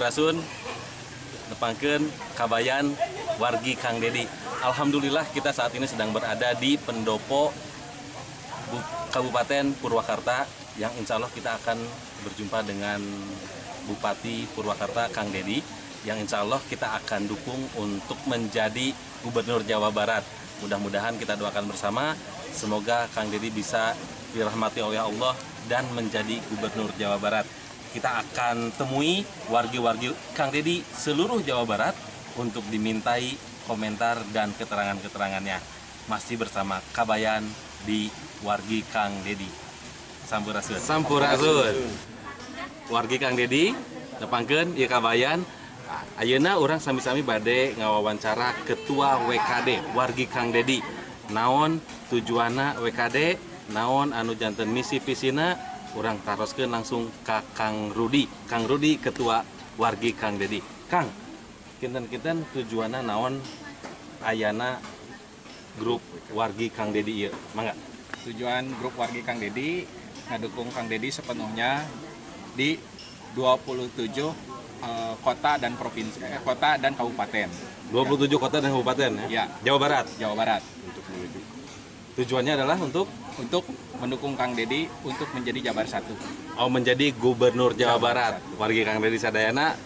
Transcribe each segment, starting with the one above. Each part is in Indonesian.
Sampurasun nepangkeun kabayan wargi Kang Dedi. Alhamdulillah kita saat ini sedang berada di pendopo Bu- Kabupaten Purwakarta yang insya Allah kita akan berjumpa dengan Bupati Purwakarta Kang Dedi yang insya Allah kita akan dukung untuk menjadi Gubernur Jawa Barat. Mudah-mudahan kita doakan bersama semoga Kang Dedi bisa dirahmati oleh Allah dan menjadi Gubernur Jawa Barat. Kita akan temui wargi-wargi Kang Dedi seluruh Jawa Barat untuk dimintai komentar dan keterangan-keterangannya. Masih bersama Kabayan di Wargi Kang Dedi. Sampurasun. Sampurasun. Wargi Kang Dedi, nepangkeun ieu kabayan. Ayeuna orang sami-sami bade ngawawancara Ketua WKD Wargi Kang Dedi. Naon tujuana WKD, naon anu janten misi visina, orang taroskeun langsung ka Kang Rudi. Kang Rudi Ketua Wargi Kang Dedi. Kang, kinten-kinten tujuana naon ayana grup Wargi Kang Dedi ieu. Mangga. Tujuan grup wargi Kang Dedi ngedukung Kang Dedi sepenuhnya di 27 eh, kota dan provinsi eh, kota dan kabupaten 27 kota dan kabupaten ya. Ya. Jawa Barat. Jawa Barat Tujuannya adalah untuk untuk mendukung Kang Dedi untuk menjadi Jabar satu. oh menjadi gubernur Jawa Jawa Barat. Wargi Kang Dedi Sadayana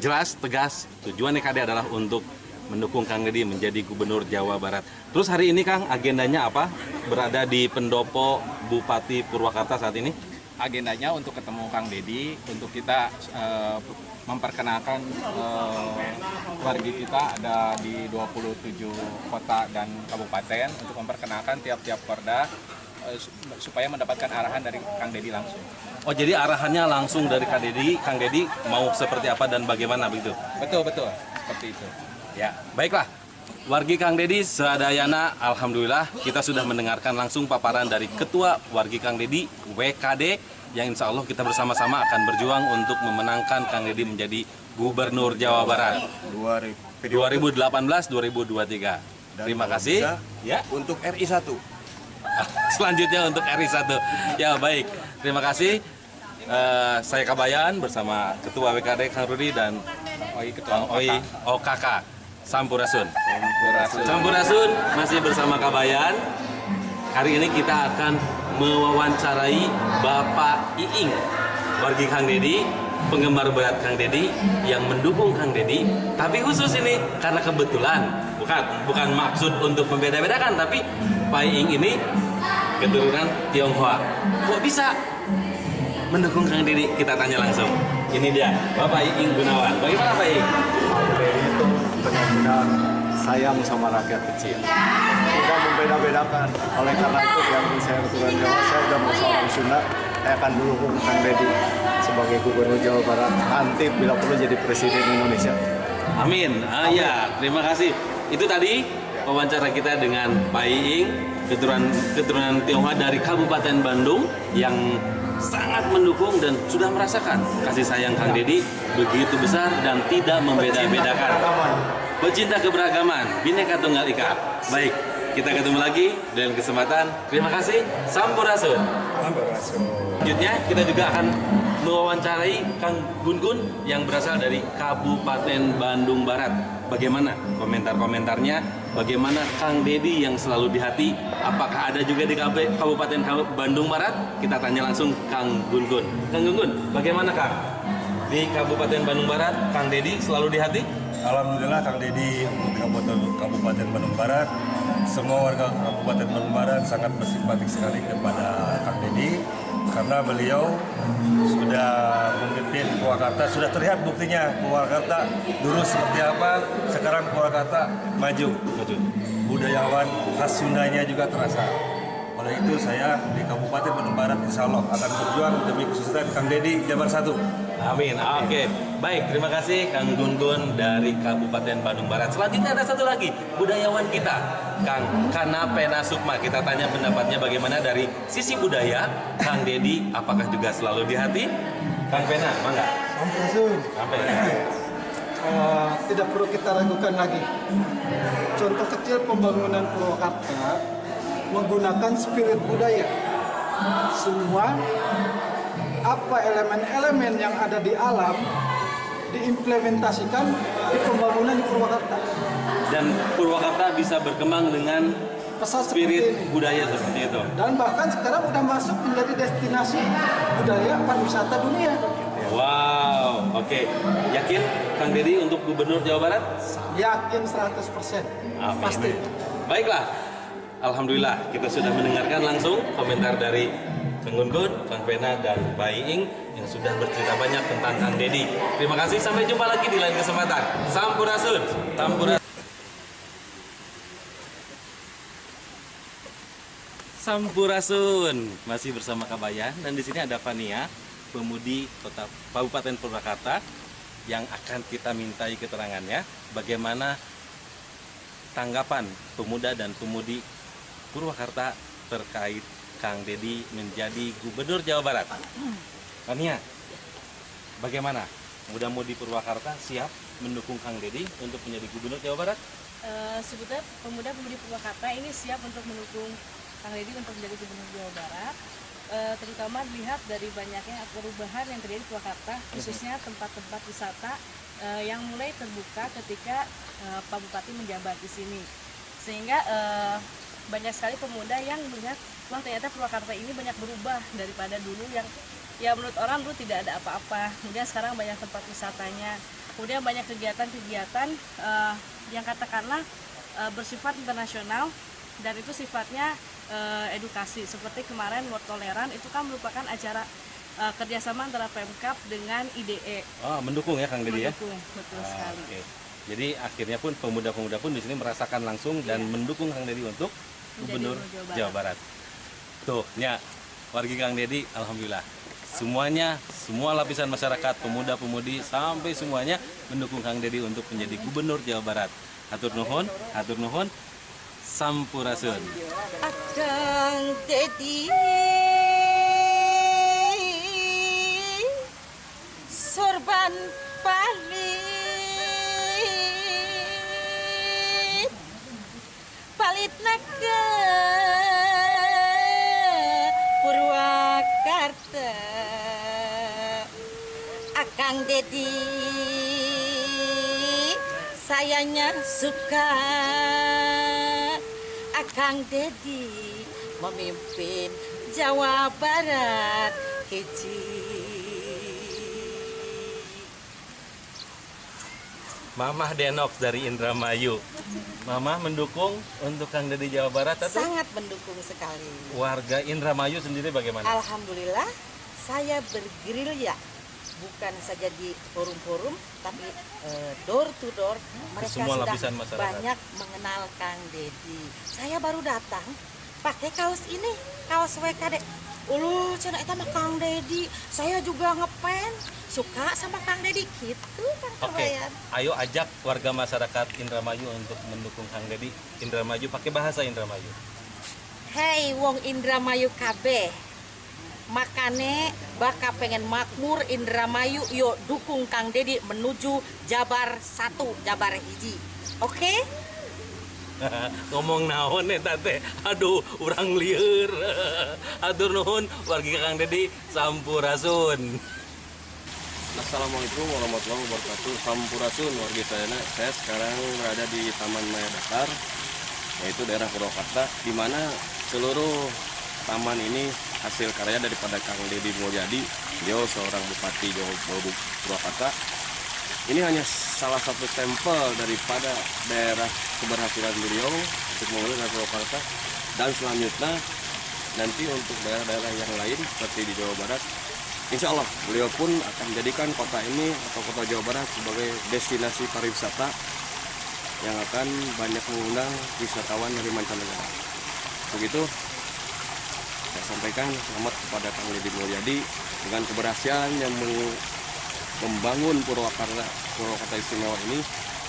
jelas tegas tujuan KD adalah untuk mendukung Kang Dedi menjadi gubernur Jawa Barat. Terus hari ini Kang agendanya apa? Berada di pendopo Bupati Purwakarta saat ini? Agendanya untuk ketemu Kang Dedi untuk kita eh, memperkenalkan eh, wargi kita ada di 27 kota dan kabupaten untuk memperkenalkan tiap-tiap su- supaya mendapatkan arahan dari Kang Dedi langsung. Oh jadi arahannya langsung dari Kang Dedi, Kang Dedi mau seperti apa dan bagaimana begitu? Betul betul seperti itu. Ya, baiklah. Wargi Kang Dedi Sadayana, Alhamdulillah kita sudah mendengarkan langsung paparan dari Ketua Wargi Kang Dedi WKD yang insya Allah kita bersama-sama akan berjuang untuk memenangkan Kang Dedi menjadi Gubernur Jawa Barat 2018-2023. Terima kasih. Ya, Untuk RI 1 selanjutnya untuk RI 1. Ya baik, terima kasih. Eh, saya Kabayan bersama Ketua WKD Kang Rudi dan Oi ketua Oi. OKK Sampurasun. Sampurasun. Sampurasun masih bersama Kabayan. Hari ini kita akan mewawancarai Bapak Iing, wargi Kang Dedi, penggemar berat Kang Dedi yang mendukung Kang Dedi. Tapi khusus ini karena kebetulan, bukan bukan maksud untuk membeda-bedakan, tapi Pak Iing ini keturunan Tionghoa. Kok bisa mendukung Kang Dedi? Kita tanya langsung. Ini dia, Bapak Iing Gunawan. Bagaimana Pak Iing? Dedi itu benar-benar sayang sama rakyat kecil tidak membeda-bedakan oleh karena itu yang saya keturunan Jawa saya sudah bersama Sunda saya akan dukung Kang Dedi sebagai gubernur Jawa Barat nanti bila perlu jadi presiden Indonesia Amin. Ah ya, terima kasih. Itu tadi wawancara kita dengan Pak Iing, keturunan keturunan Tionghoa dari Kabupaten Bandung yang sangat mendukung dan sudah merasakan kasih sayang Kang Dedi begitu besar dan tidak membeda-bedakan. Pecinta keberagaman, Bhinneka Tunggal Ika. Baik, kita ketemu lagi dalam kesempatan. Terima kasih. Sampurasun. Selanjutnya kita juga akan mewawancarai Kang Gun Gun yang berasal dari Kabupaten Bandung Barat. Bagaimana komentar-komentarnya? Bagaimana Kang Dedi yang selalu di hati? Apakah ada juga di Kabupaten Kab- Bandung Barat? Kita tanya langsung Kang Gun Gun. Kang Gun Gun, bagaimana Kang? Di Kabupaten Bandung Barat, Kang Dedi selalu di hati? Alhamdulillah Kang Dedi untuk Kabupaten, Kabupaten Bandung Barat semua warga Kabupaten Bandung Barat sangat bersimpatik sekali kepada Kang Dedi karena beliau sudah memimpin Purwakarta sudah terlihat buktinya Purwakarta dulu seperti apa sekarang Purwakarta maju. Budayawan khas Sundanya juga terasa. Oleh itu saya di Kabupaten Bandung Barat insya Allah akan berjuang demi kesuksesan Kang Dedi Jabar 1 Amin. Oke, baik. Terima kasih Kang Gun Gun dari Kabupaten Bandung Barat. Selanjutnya ada satu lagi budayawan kita, Kang Kanapena Sukma. Kita tanya pendapatnya bagaimana dari sisi budaya, Kang Dedi. Apakah juga selalu di hati? Kang Pena, mangga. Sampurasun. Sampai. Eh, tidak perlu kita ragukan lagi. Contoh kecil pembangunan Purwakarta menggunakan spirit budaya. Semua apa elemen-elemen yang ada di alam diimplementasikan di pembangunan di Purwakarta. Dan Purwakarta bisa berkembang dengan Pesat seperti spirit ini. budaya seperti itu. Dan bahkan sekarang udah masuk menjadi destinasi budaya pariwisata dunia. Wow, oke. Yakin Kang Deddy untuk Gubernur Jawa Barat? Yakin 100%. Amin. Pasti. Baiklah, Alhamdulillah kita sudah mendengarkan langsung komentar dari Kang Gun, Kang Pena, dan Pak Iing yang sudah bercerita banyak tentang Kang Deddy. Terima kasih, sampai jumpa lagi di lain kesempatan. Sampurasun, Sampurasun. Sampurasun masih bersama Kabayan dan di sini ada Fania, pemudi kota Kabupaten Purwakarta yang akan kita mintai keterangannya bagaimana tanggapan pemuda dan pemudi Purwakarta terkait Kang Deddy menjadi Gubernur Jawa Barat. Fania, bagaimana? Muda-mudi Purwakarta siap mendukung Kang Deddy untuk menjadi Gubernur Jawa Barat? Eh, sebetulnya pemuda-pemudi Purwakarta ini siap untuk mendukung Kang Deddy untuk menjadi gubernur Jawa Barat Eh, terutama dilihat dari banyaknya perubahan yang terjadi di Purwakarta khususnya tempat-tempat wisata eh, yang mulai terbuka ketika eh, Pak Bupati menjabat di sini sehingga eh, banyak sekali pemuda yang melihat wah ternyata Purwakarta ini banyak berubah daripada dulu yang ya menurut orang dulu tidak ada apa-apa kemudian sekarang banyak tempat wisatanya kemudian banyak kegiatan-kegiatan eh, yang katakanlah eh, bersifat internasional dan itu sifatnya eh, edukasi seperti kemarin World Toleran itu kan merupakan acara eh, kerjasama antara Pemkap dengan IDE Oh, mendukung ya Kang Deddy ya? mendukung betul Ah, sekali oke. Jadi akhirnya pun pemuda-pemuda pun di sini merasakan langsung dan Iya. mendukung Kang Deddy untuk Gubernur Gubernur Jawa Jawa Barat. Tuh, nya wargi Kang Deddy, alhamdulillah. Semuanya, semua lapisan masyarakat, pemuda-pemudi sampai semuanya mendukung Kang Deddy untuk menjadi Gubernur Jawa Barat. Hatur nuhun, hatur nuhun. Sampurasun. Akang Dedi Sorban palit Palit naga Akang Dedi Sayanya suka Akang Dedi memimpin Jawa Barat hiji Mamah Denox dari Indramayu. Mamah mendukung untuk Kang Deddy Jawa Barat atau sangat mendukung sekali. warga Indramayu sendiri bagaimana? Alhamdulillah saya bergerilya bukan saja di forum-forum tapi eh, door to door mereka semua sudah masyarakat. banyak mengenal Kang Dedi. Saya baru datang pakai kaos ini, kaos WKD. Ulu, cina eta mah Kang Dedi. Saya juga ngepen, suka sama Kang Dedi gitu Kang Oke, Kabayan. ayo ajak warga masyarakat Indramayu untuk mendukung Kang Deddy. Indramayu pakai bahasa Indramayu. Hei wong Indramayu kabeh makane baka pengen makmur Indramayu yuk dukung Kang Dedi menuju Jabar 1 Jabar hiji oke Ngomong naon eta teh? Aduh, urang lieur. Atur nuhun wargi Kang Deddy sampurasun. Assalamualaikum warahmatullahi wabarakatuh Sampurasun warga saya Saya sekarang berada di Taman Maya Datar Yaitu daerah Purwakarta di mana seluruh taman ini hasil karya daripada Kang Deddy Mulyadi Beliau seorang Bupati Jawa Purwakarta. Ini hanya salah satu sampel daripada daerah keberhasilan beliau Untuk daerah Purwakarta. Dan selanjutnya nanti untuk daerah-daerah yang lain seperti di Jawa Barat Insya Allah beliau pun akan menjadikan kota ini atau kota Jawa Barat sebagai destinasi pariwisata yang akan banyak mengundang wisatawan dari mancanegara. Begitu sampaikan selamat kepada Kang Deddy Mulyadi dengan keberhasilan yang membangun Purwakarta Purwakarta Istimewa ini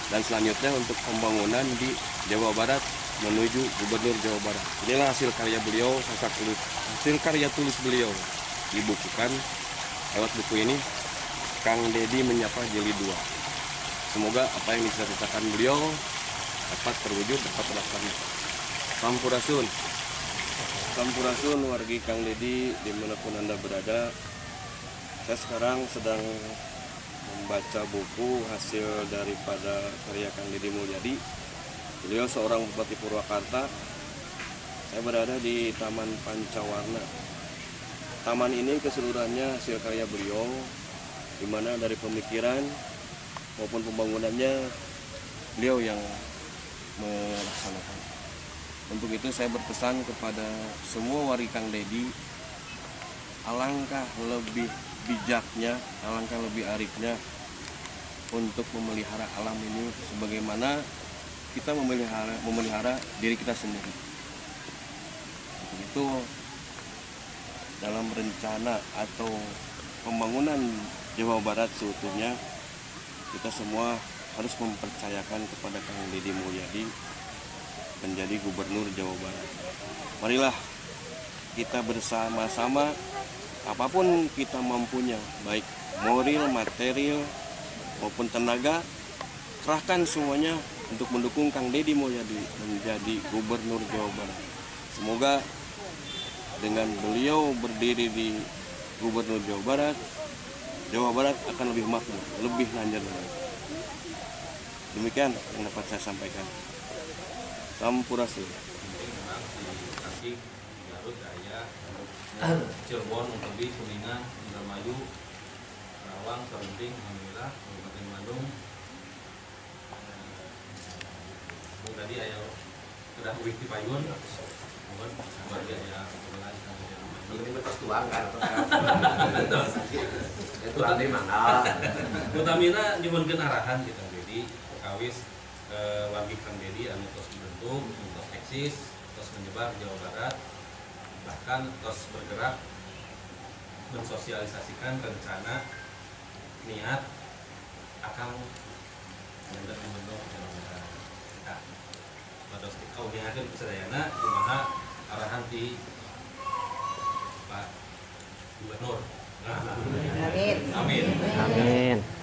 dan selanjutnya untuk pembangunan di Jawa Barat menuju Gubernur Jawa Barat. Inilah hasil karya beliau, hasil karya tulis beliau dibukukan lewat buku ini Kang Deddy menyapa jeli 2. Semoga apa yang diceritakan beliau dapat terwujud, dapat terlaksana. Sampurasun. Sampurasun wargi Kang Deddy di mana pun Anda berada. Saya sekarang sedang membaca buku hasil daripada karya Kang Deddy Mulyadi. Beliau seorang Bupati Purwakarta. Saya berada di Taman Pancawarna. Taman ini keseluruhannya hasil karya beliau, di mana dari pemikiran maupun pembangunannya beliau yang melaksanakan. Untuk itu saya berpesan kepada semua warga Kang Deddy alangkah lebih bijaknya, alangkah lebih arifnya untuk memelihara alam ini sebagaimana kita memelihara memelihara diri kita sendiri. Untuk itu dalam rencana atau pembangunan Jawa Barat seutuhnya kita semua harus mempercayakan kepada Kang Deddy Mulyadi menjadi gubernur Jawa Barat. Marilah kita bersama-sama apa pun kita mampunya, baik moral, material maupun tenaga, kerahkan semuanya untuk mendukung Kang Deddy Mulyadi menjadi gubernur Jawa Barat. Semoga dengan beliau berdiri di gubernur Jawa Barat, Jawa Barat akan lebih makmur, lebih lanjut. Demikian yang dapat saya sampaikan. Sampurasun. Tasik, Garut, Daya, Cirebon, Untebi, Kuningan, Indramayu, Salenting, Alhamdulillah, Kabupaten Bandung. Eh, tadi ayah sudah wih di payun, mohon keluarga ya kebetulan ini. tuang kan itu aneh mana Utamina arahan kita jadi kawis eh, wargi Kang Dedi anu membentuk, terus eksis, terus menyebar di Jawa Barat, bahkan terus bergerak mensosialisasikan rencana niat akan mengendak membentuk Jawa Barat. Nah, Bados kau niatkan kesadayana kumaha arahan di Pak Gubernur. Nah, Amin. Amin. Amin.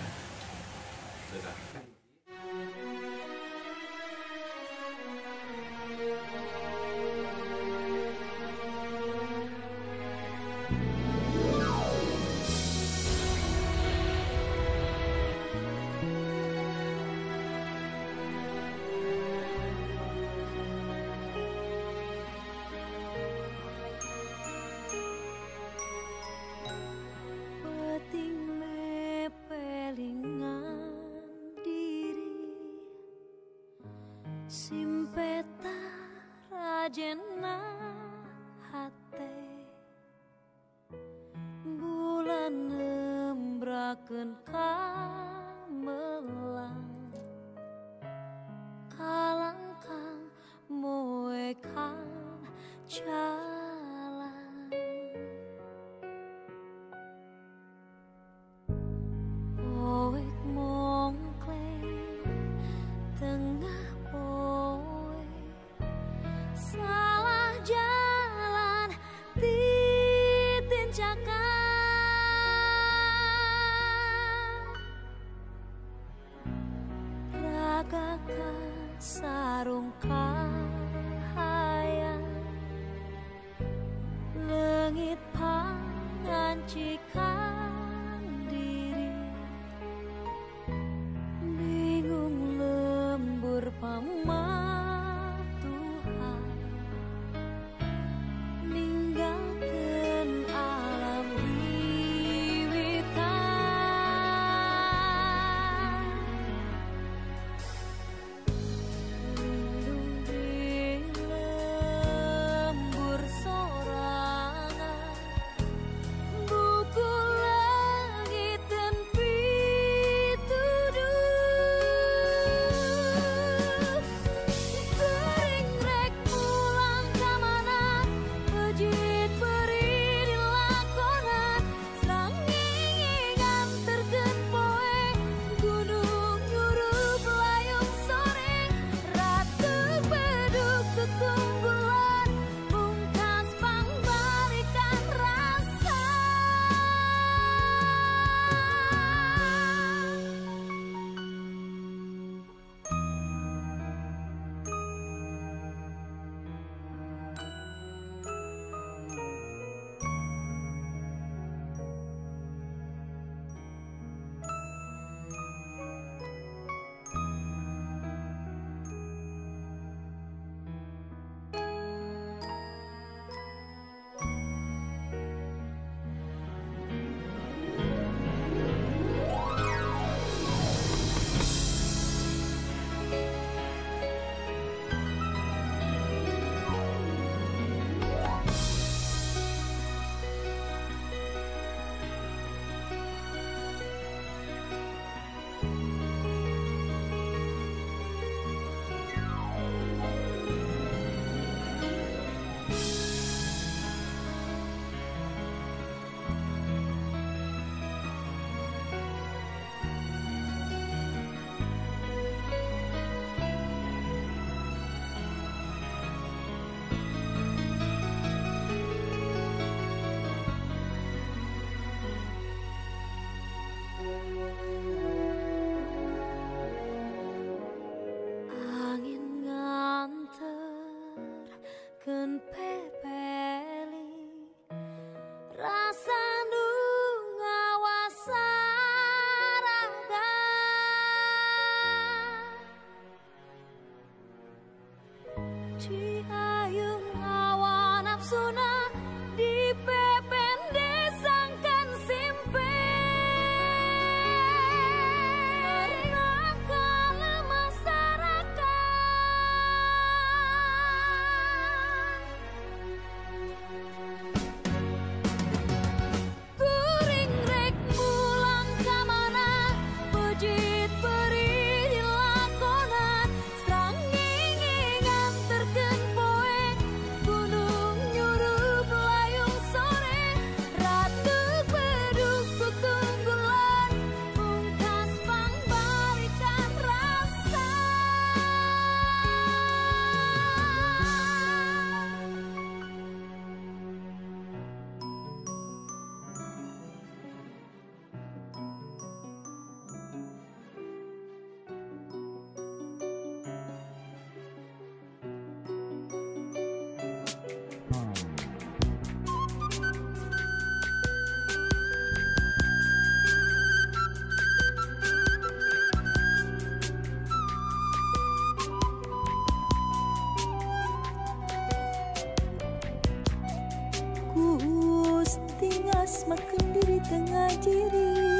Diri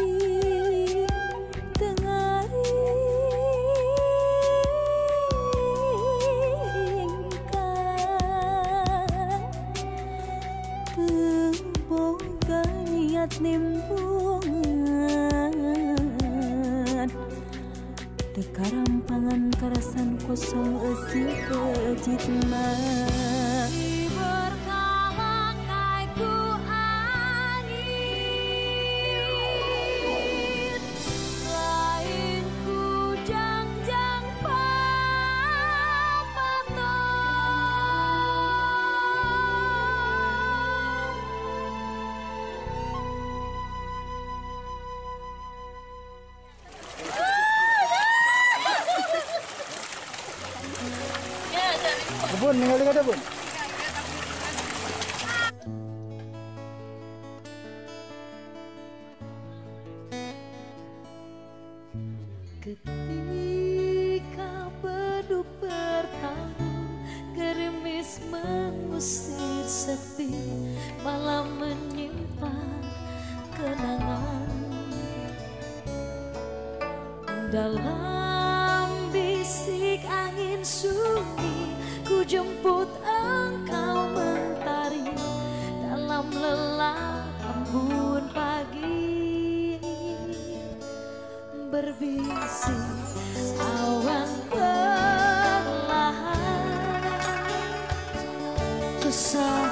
Kebun, ningali kada bun? Ketika beduk bertamu Gerimis mengusir sepi Malam menyimpan kenangan Dalam bisik angin sunyi jemput engkau mentari dalam lelah embun pagi. Berbisik awan perlahan kesal